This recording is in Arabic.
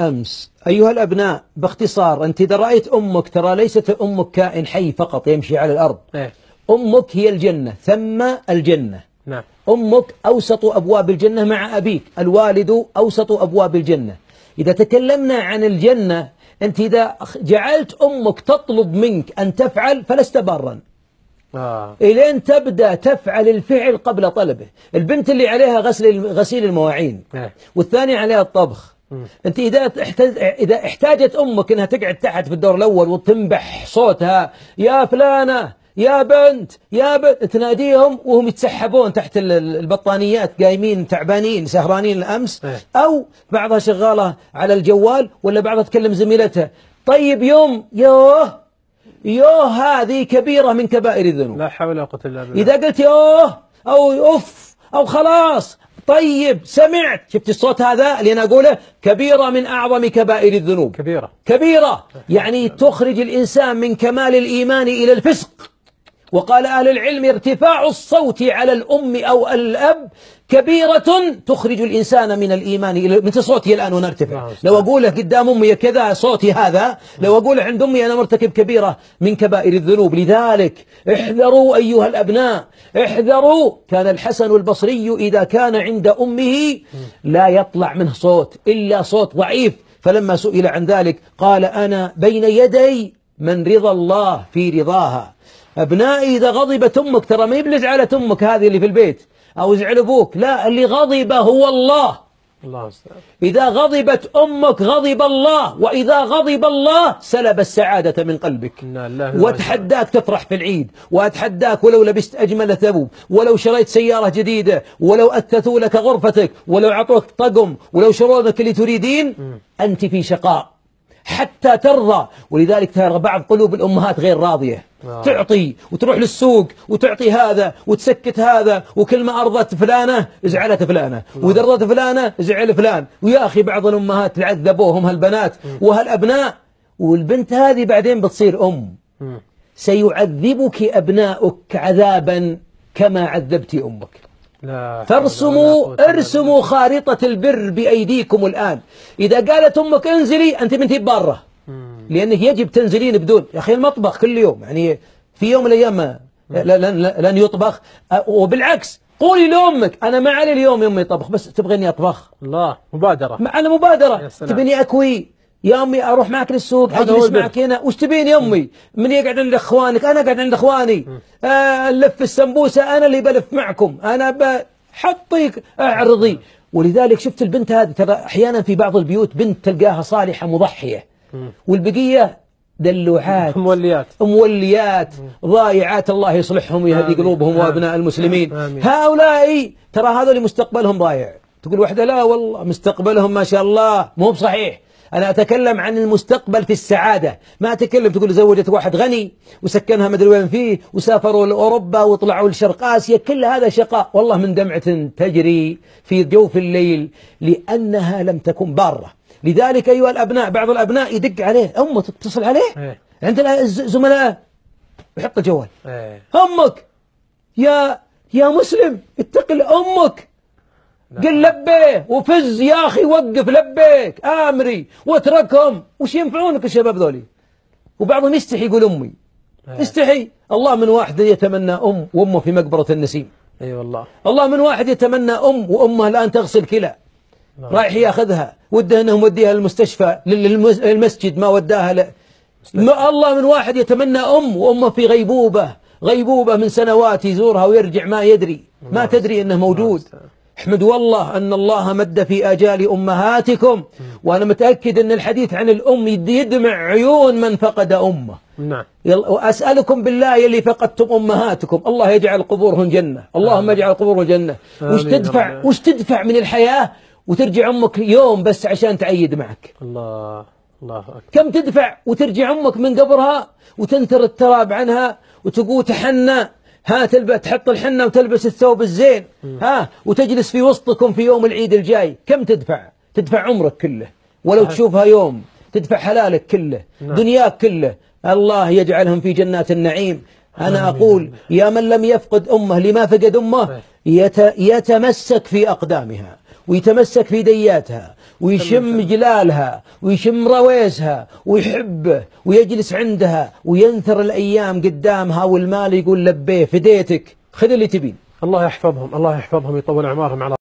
أمس. أيها الأبناء باختصار أنت إذا رأيت أمك ترى ليست أمك كائن حي فقط يمشي على الأرض. إيه. أمك هي الجنة ثم الجنة. نعم. أمك أوسط أبواب الجنة مع أبيك الوالد أوسط أبواب الجنة. إذا تكلمنا عن الجنة أنت إذا جعلت أمك تطلب منك أن تفعل فلست بارا. آه. إلين تبدأ تفعل الفعل قبل طلبه. البنت اللي عليها غسل غسيل المواعين. إيه. والثاني عليها الطبخ. انت إذا احتاج إذا احتاجت أمك إنها تقعد تحت في الدور الأول وتنبح صوتها يا فلانة يا بنت يا بنت تناديهم وهم يتسحبون تحت ال- ال- البطانيات قايمين تعبانين سهرانين الأمس إيه. أو بعضها شغالة على الجوال ولا بعضها تكلم زميلتها. طيب يوم يوه يوه هذه كبيرة من كبائر الذنوب. لا حول ولا قوة إلا بالله. إذا قلت يوه أو أوف أو خلاص طيب سمعت؟ شفت الصوت هذا اللي أنا أقوله؟ كبيرة من أعظم كبائر الذنوب. كبيرة. كبيرة. يعني تخرج الإنسان من كمال الإيمان إلى الفسق. وقال أهل العلم ارتفاع الصوت على الأم أو الأب كبيرة تخرج الإنسان من الإيمان إلى مثل صوتي الآن وأنا أرتفع. نعم. لو أقوله قدام أمي كذا صوتي هذا لو أقوله عند أمي أنا مرتكب كبيرة من كبائر الذنوب لذلك احذروا أيها الأبناء احذروا. كان الحسن البصري إذا كان عند أمه لا يطلع منه صوت إلا صوت ضعيف. فلما سئل عن ذلك قال أنا بين يدي من رضا الله في رضاها. أبنائي إذا غضبت أمك ترى ما يبلز على أمك هذه اللي في البيت؟ أو زعل أبوك. لا اللي غضب هو الله. الله إذا غضبت أمك غضب الله. وإذا غضب الله سلب السعادة من قلبك. واتحداك تفرح في العيد. واتحداك ولو لبست أجمل ثوب ولو شريت سيارة جديدة ولو أثثوا لك غرفتك ولو أعطوك طقم ولو شروا لك اللي تريدين أنت في شقاء. حتى ترضى. ولذلك ترى بعض قلوب الأمهات غير راضية. آه. تعطي وتروح للسوق وتعطي هذا وتسكت هذا وكل ما أرضت فلانة زعلت فلانة. وإذا رضت فلانة زعل فلان. ويا أخي بعض الأمهات عذبوهم هالبنات وهالأبناء. والبنت هذه بعدين بتصير أم. سيعذبك أبناؤك عذابا كما عذبت أمك. لا ارسموا خارطة البر بأيديكم الآن. إذا قالت أمك انزلي أنت بنتي برا. لأنك يجب تنزلين بدون. يا أخي المطبخ كل يوم يعني في يوم من الأيام لن, لن, يطبخ. أه، وبالعكس قولي لأمك أنا ما علي اليوم يومي طبخ بس تبغيني أطبخ. الله مبادرة. على مبادرة. تبيني أكوي. يا أمي أروح معك للسوق البر. معك هنا. وش تبين يا أمي من يقعد عند إخوانك؟ أنا أقعد عند إخواني. آه، نلف السمبوسة أنا اللي بلف معكم. أنا ب- حطيك أعرضي. ولذلك شفت البنت هذه ترى أحيانا في بعض البيوت بنت تلقاها صالحة مضحية. والبقية دلوعات موليات. موليات. ضايعات الله يصلحهم ويهدي. قلوبهم. وأبناء المسلمين. آمين. هؤلاء ترى هذول مستقبلهم ضايع. تقول واحدة لا والله مستقبلهم ما شاء الله مو بصحيح. أنا أتكلم عن المستقبل في السعادة. ما أتكلم تقول زوجت واحد غني وسكنها مدري وين فيه وسافروا لأوروبا وطلعوا لشرق آسيا. كل هذا شقاء. والله من دمعة تجري في جوف الليل لأنها لم تكن بارة. لذلك أيها الأبناء بعض الأبناء يدق عليه. أمه تتصل عليه؟ إيه. عندنا ز- زملاء. يحط الجوال. إيه. أمك! يا يا مسلم اتق أمك! قل لبيه وفز يا أخي وقف لبيك آمري واتركهم. وش ينفعونك الشباب ذولي؟ وبعضهم يستحي يقول أمي. يستحي. الله من واحد يتمنى أم وأمه في مقبرة النسيم. أي والله. الله من واحد يتمنى أم وأمه الآن تغسل كلى. رايح ياخذها. وده انه موديها للمستشفى للمس- للمسجد ما وداها ل... ما الله من واحد يتمنى أم وأمه في غيبوبة. غيبوبة من سنوات يزورها ويرجع ما يدري. ما تدري إنه موجود. احمد والله أن الله مد في أجال أمهاتكم وأنا متأكد أن الحديث عن الأم يد- يدمع عيون من فقد أمه. نعم. وأسألكم بالله يلي فقدتم أمهاتكم. الله يجعل قبورهن جنة. اللهم اجعل قبورهم جنة. وش تدفع. وش تدفع من الحياة وترجع أمك يوم بس عشان تعيد معك؟ الله الله أكبر. كم تدفع وترجع أمك من قبرها وتنثر التراب عنها وتقول تحنى ها تلبس تحط الحنة وتلبس الثوب الزين ها؟ وتجلس في وسطكم في يوم العيد الجاي. كم تدفع؟ تدفع عمرك كله. ولو صحيح. تشوفها يوم تدفع حلالك كله نعم. دنياك كله. الله يجعلهم في جنات النعيم. أنا. أقول يا من لم يفقد أمه لما فقد أمه يتمسك في أقدامها. ويتمسك في دياتها ويشم جلالها ويشم رويسها ويحبه ويجلس عندها وينثر الأيام قدامها والمال يقول لبيه فديتك خذ اللي تبين. الله يحفظهم الله يحفظهم يطول أعمارهم على